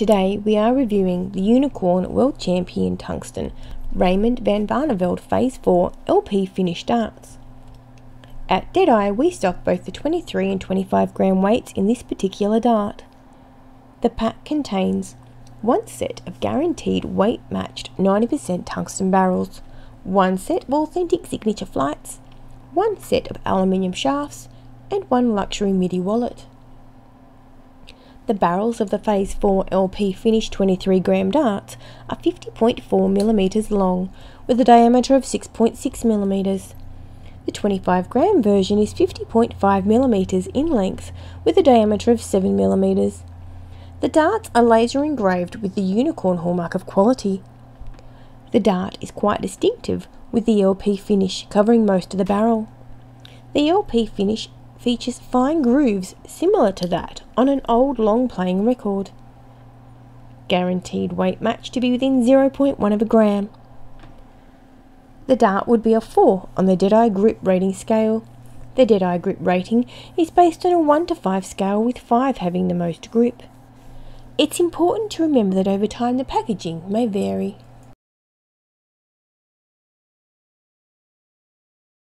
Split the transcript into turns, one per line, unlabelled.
Today we are reviewing the Unicorn World Champion Tungsten Raymond van Barneveld Phase 4 LP Finish darts. At Deadeye we stock both the 23 and 25 gram weights in this particular dart. The pack contains one set of guaranteed weight matched 90% tungsten barrels, one set of authentic signature flights, one set of aluminium shafts, and one luxury MIDI wallet. The barrels of the Phase 4 LP Finish 23 gram darts are 50.4mm long with a diameter of 6.6mm. The 25 gram version is 50.5mm in length with a diameter of 7mm. The darts are laser engraved with the unicorn hallmark of quality. The dart is quite distinctive with the LP finish covering most of the barrel. The LP finish features fine grooves similar to that on an old long playing record. Guaranteed weight match to be within 0.1 of a gram. The dart would be a 4 on the Deadeye Grip rating scale. The Deadeye Grip rating is based on a 1 to 5 scale with 5 having the most grip. It's important to remember that over time the packaging may vary.